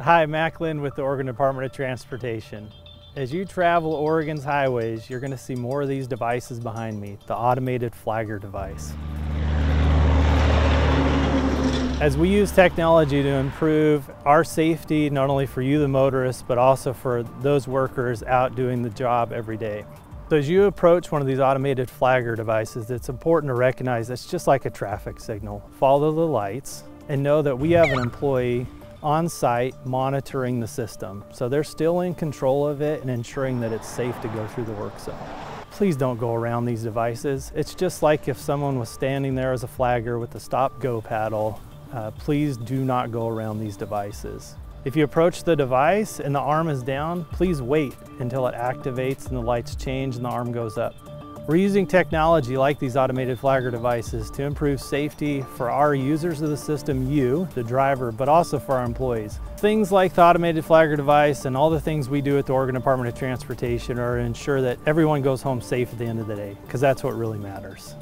Hi, Macklin with the Oregon Department of Transportation. As you travel Oregon's highways, you're going to see more of these devices behind me, the automated flagger device. As we use technology to improve our safety, not only for you, the motorists, but also for those workers out doing the job every day. So as you approach one of these automated flagger devices, it's important to recognize it's just like a traffic signal. Follow the lights and know that we have an employee on site monitoring the system. So they're still in control of it and ensuring that it's safe to go through the work zone. Please don't go around these devices. It's just like if someone was standing there as a flagger with the stop go paddle. Uh, please do not go around these devices. If you approach the device and the arm is down, please wait until it activates and the lights change and the arm goes up. We're using technology like these automated flagger devices to improve safety for our users of the system, you, the driver, but also for our employees. Things like the automated flagger device and all the things we do at the Oregon Department of Transportation are to ensure that everyone goes home safe at the end of the day, because that's what really matters.